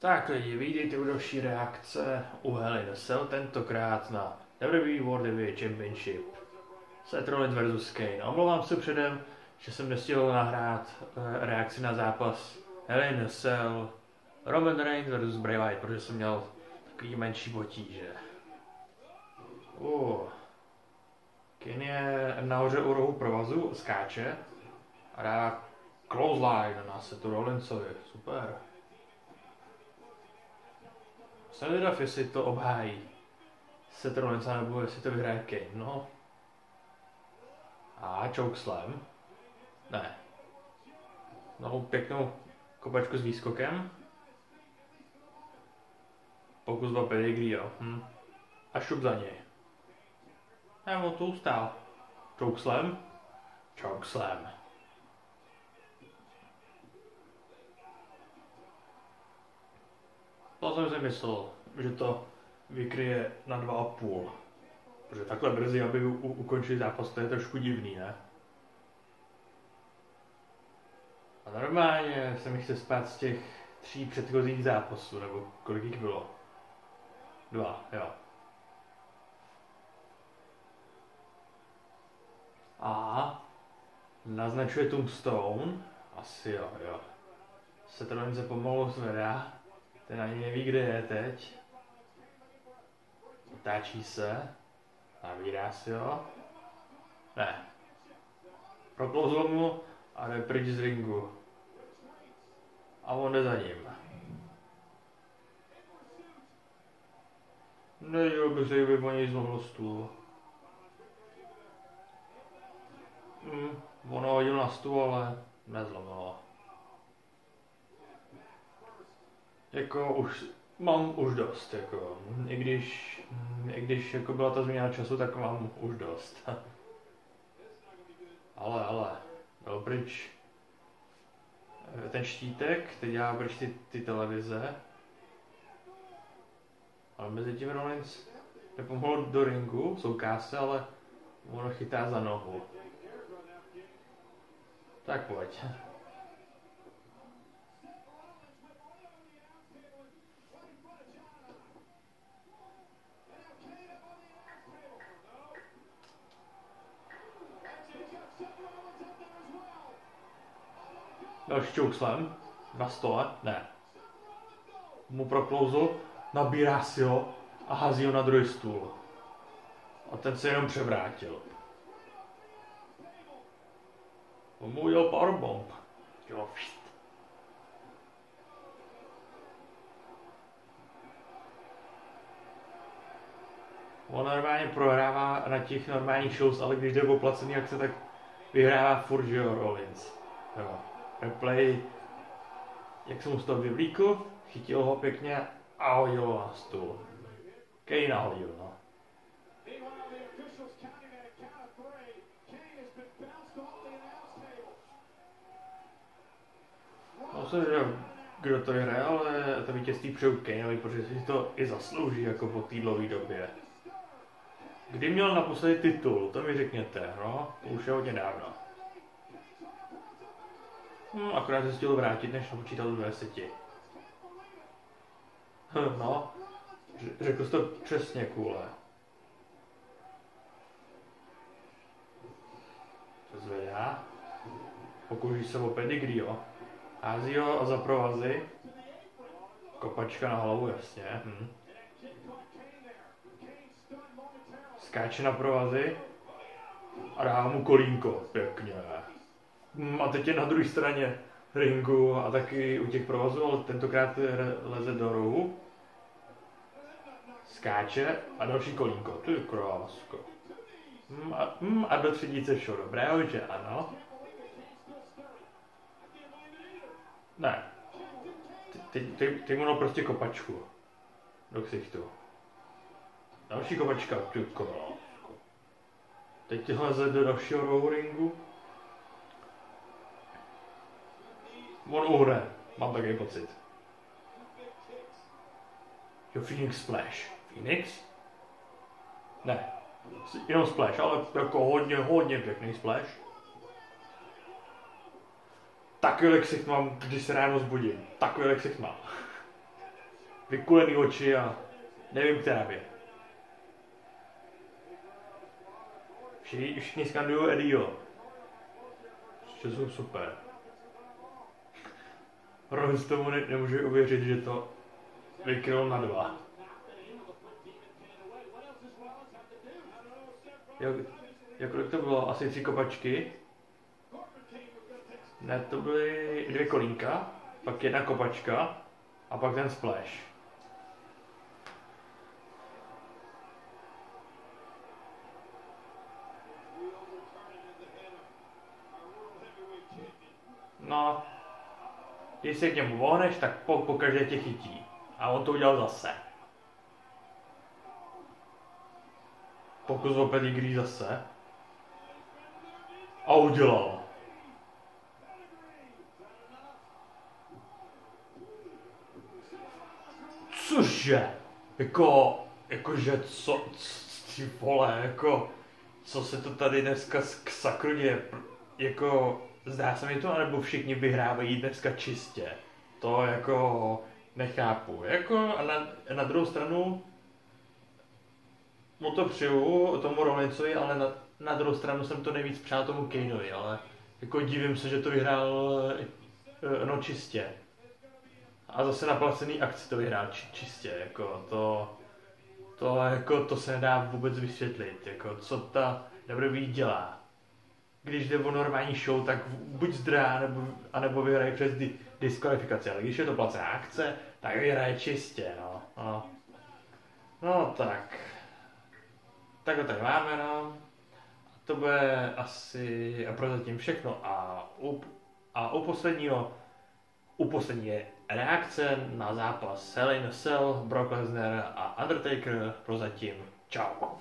Tak lidi, vítejte u další reakce u a Cell, tentokrát na WWE World Heavyweight Championship. Seth Rollins vs. Kane. Omlouvám se předem, že jsem nestihl nahrát uh, reakci na zápas a Cell Roman Reigns vs. Bray Wyatt, protože jsem měl takový menší potíže. Uh. Kane je nahoře u rohu provazu, skáče a dá clothesline na Sethu Rollinsovi. Super. Jsem vědav, jestli to obhájí Seth Rollins, nebo jestli to vyhraje Kane, no. A chokeslam. Ne. No, pěknou kopačku s výskokem. Pokus o pedigree, jo. Hm. A šup za něj. Ne, on to ustál. Chokeslam. Chokeslam. To jsem si myslel, že to vykryje na dva a půl. Protože takhle brzy, aby u, u, ukončili zápas, to je trošku divný, ne? A normálně se mi chce spát z těch tří předchozích zápasů, nebo kolik jich bylo? Dva, jo. A naznačuje Tombstone, asi jo, jo. Se to se pomalu zvedá, ten ani neví, kde je teď. Otáčí se, nabírá si ho. Ne. Proklouzl mu a jde pryč z ringu. A on jde za ním. Nedělal bych se, kdyby po něj zlomil stůl. Hm, ono hodil na stůl, ale nezlomilo. Jako už mám už dost, jako, i když, i když jako byla ta změna času, tak mám už dost. ale, ale, byl pryč ten štítek, teď dělá pryč ty, ty televize. Ale mezi tím Rollins nepomohl do ringu, souká se, ale ono chytá za nohu. Tak pojď. Další čouslem. Na stole. Ne. Mu proklouzl, nabírá si ho a hází ho na druhý stůl. A ten se jenom převrátil. On mu udělal powerbomb. Jo. On normálně prohrává na těch normálních shows, ale když jde o placený akce, tak vyhrává furt, že jo, Rollins. Jo replay, jak jsem mu z toho vyvlíkl, chytil ho pěkně a hodil ho na stůl. Kane nahodil, no. No se, že kdo to hraje, ale to vítězství přeju Kaneovi, protože si to i zaslouží jako po té době. Kdy měl naposledy titul, to mi řekněte, no, už je hodně dávno. Hmm, akorát se chtěl vrátit, než počítal do 20. Hm, no, řekl jsi to přesně, kůle. Se zvedá. Pokouší se o pedigree, jo. Hází ho za provazy. Kopačka na hlavu, jasně. Hm. Skáče na provazy a dá mu kolínko, pěkně. Mm, a teď je na druhé straně ringu a taky u těch provazů, ale tentokrát leze do rohu. Skáče a další kolínko. Ty krásko. Mm, a, mm, a do třidíce šo. Dobré, že ano. Ne. Teď, teď, teď mu prostě kopačku. Do ksichtu. Další kopačka. Ty krásko. Teď leze do dalšího rohu ringu. On uhne, mám takový pocit. Jo, Phoenix Splash. Phoenix? Ne, jenom Splash, ale jako hodně, hodně pěkný Splash. Takový ksicht mám, když se ráno zbudím. Takový ksicht mám. vykulený oči a nevím, která je. Všichni, všichni skandují Eddieho. Že jsou super. Rollins tomu ne, nemůže uvěřit, že to vykryl na dva. Jak, jak to bylo? Asi tři kopačky? Ne, to byly dvě kolínka, pak jedna kopačka a pak ten splash. No, když se k němu vohneš, tak po, každé tě chytí. A on to udělal zase. Pokus o pedigree zase. A udělal. Cože? Jako, jakože co, ty vole, jako, co se to tady dneska k sakru děje? Jako, zdá se mi to, anebo všichni vyhrávají dneska čistě. To jako nechápu. Jako a na, na druhou stranu mu to přiju, tomu Rollinsovi, ale na, na druhou stranu jsem to nejvíc přál tomu Kaneovi, ale jako divím se, že to vyhrál eh, no čistě. A zase na placený akci to vyhrál či, čistě, jako to, to, jako, to se nedá vůbec vysvětlit, jako co ta WWE dělá když jde o normální show, tak buď zdrá, nebo, anebo vyhraje přes di- diskvalifikaci. Ale když je to placená akce, tak vyhraje čistě, no. No, no tak. Tak to tady máme, no. A to bude asi a prozatím všechno. A u, a u posledního, u poslední reakce na zápas Hell in a Cell, Brock Lesnar a Undertaker prozatím. Ciao.